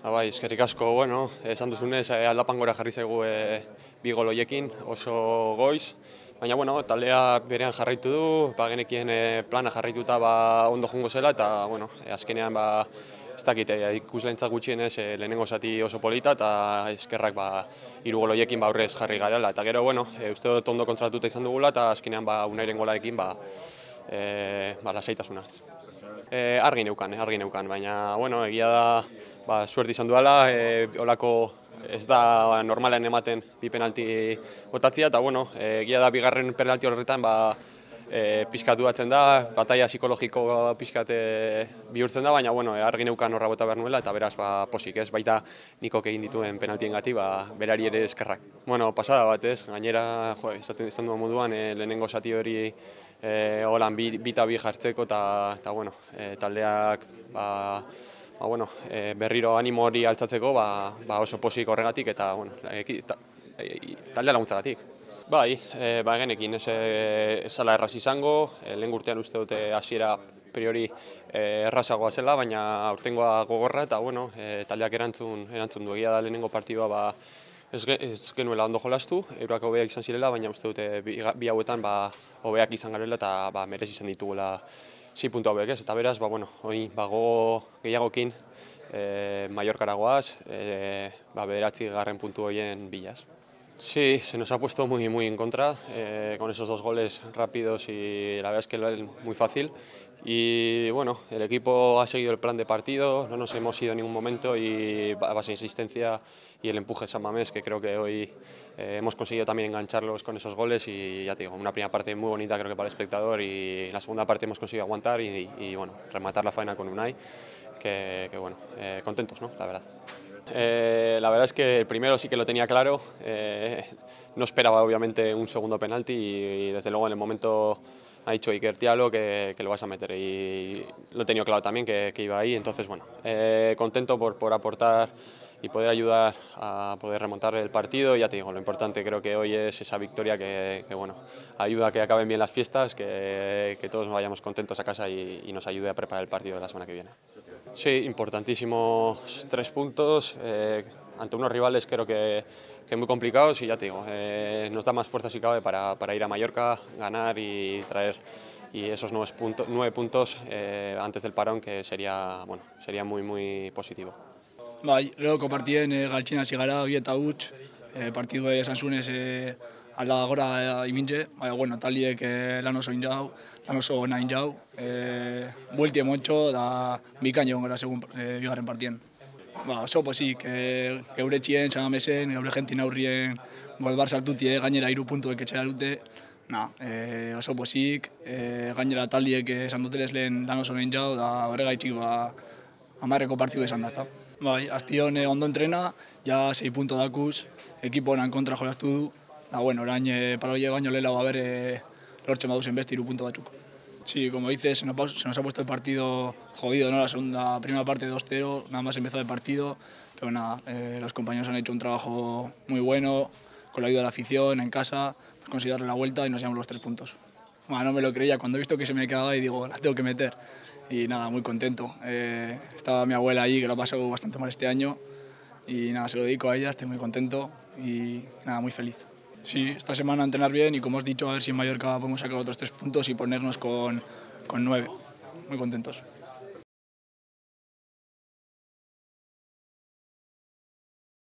Ba, bai, eskerrik asko, bueno, esan duzunez, eh, aldapan gora jarri zaigu e, bi goloiekin, oso goiz, baina, bueno, taldea berean jarraitu du, ba, genekien e, plana jarraituta ba, ondo jungo zela, eta, bueno, e, azkenean, ba, ez dakit, e, ikuslentza gutxienez e, lehenengo zati oso polita, eta eskerrak, ba, iru goloiekin ba, aurrez jarri garela, eta gero, bueno, e, uste dut ondo kontratuta izan dugula, eta azkenean, ba, unairen golarekin, ba, e, ba, lasaitasuna. E, argi neukan, argi neukan, baina, bueno, egia da, ba, suerte izan duela, e, olako ez da ba, normalen ematen bi penalti botatzia, eta, bueno, e, da, bigarren penalti horretan, ba, e, pixkat duatzen da, bataia psikologiko pixkat e, bihurtzen da, baina bueno, argi neukan horra bota behar nuela, eta beraz ba, posik ez, baita niko egin dituen penaltien gati, ba, berari ere eskerrak. Bueno, pasada bat ez, gainera, jo, izan duen moduan, e, lehenengo zati hori e, holan bi, bita bi jartzeko eta, eta bueno, e, taldeak ba, ba, bueno, e, berriro animo hori altzatzeko ba, ba oso posik horregatik eta bueno, e, ta, e, taldea laguntzagatik. Bai, e, ba genekin, ez esala erraz izango, e, lehen urtean uste dute hasiera priori e, errazagoa zela, baina aurtengoa gogorra eta bueno, e, taldeak erantzun, erantzun du egia da lehenengo partidua ba, ez, ez genuela ondo jolastu, euroak hobeak izan zirela, baina uste dute bi, bi hauetan ba, hobeak izan garela eta ba, merez izan ditugula zi puntu hauek ez. Eta beraz, ba, bueno, hoi, bago gehiagokin e, Mallorcara goaz, e, ba, bederatzi garren puntu horien bilaz. Sí, se nos ha puesto muy, muy en contra eh, con esos dos goles rápidos y la verdad es que es muy fácil. Y bueno, el equipo ha seguido el plan de partido, no nos hemos ido en ningún momento y a base de insistencia y el empuje de San Mamés, que creo que hoy eh, hemos conseguido también engancharlos con esos goles y ya te digo, una primera parte muy bonita creo que para el espectador y en la segunda parte hemos conseguido aguantar y, y bueno, rematar la faena con Unai, que, que bueno, eh, contentos, ¿no? La verdad. Eh, la verdad es que el primero sí que lo tenía claro, eh, no esperaba obviamente un segundo penalti y, desde luego en el momento ha dicho Iker Tialo que, que, lo vas a meter. Y lo he tenido claro también que, que iba ahí, entonces bueno, eh, contento por, por aportar y poder ayudar a poder remontar el partido. Ya te digo, lo importante creo que hoy es esa victoria que, que bueno, ayuda a que acaben bien las fiestas, que, que todos vayamos contentos a casa y, y, nos ayude a preparar el partido de la semana que viene. Sí, importantísimos tres puntos. Eh, ante unos rivales creo que, que, muy complicados y ya te digo, eh, nos da más fuerza si cabe para, para, ir a Mallorca, ganar y traer y esos nueve puntos, nueve puntos eh, antes del parón que sería, bueno, sería muy, muy positivo. Bai, lehoko partien e, galtxina zigara, bi eta huts, e, partidu esan zunez e, alda gora e, imintze, baina, bueno, taliek e, lan oso injau, lan oso nahi injau, e, buelti emotxo, da bikain egon gara segun e, bigarren partien. Ba, oso posik, e, geure txien, sanamesen, geure jentin aurrien, gol bar sartutie, gainera iru puntuek etxera dute, na, e, oso posik, e, gainera taliek esan dutelez lehen lan oso nahi injau, da horregaitxik, ba, amarreko partidu esan da, Bai, Astion eh, ondo entrena, ja 6 punto dakuz, ekipo honan kontra jolaztu du, da bueno, orain eh, paroie baino lehela a eh, lortzen baduzen beste iru punto batzuk. Sí, como dices, se nos, se nos ha puesto el partido jodido, ¿no? La segunda, primera parte 2-0, nada más empezó el partido, pero nada, eh, los compañeros han hecho un trabajo muy bueno, con la ayuda de la afición, en casa, darle la vuelta y nos llevamos los tres puntos. Bueno, no me lo creía, cuando he visto que se me quedaba y digo, la tengo que meter y nada, muy contento. Eh, estaba mi abuela allí, que lo ha pasado bastante mal este año, y nada, se lo dedico a ella, estoy muy contento y nada, muy feliz. Sí, esta semana entrenar bien y como he dicho, a ver si en Mallorca podemos sacar otros tres puntos y ponernos con, con nueve. Muy contentos.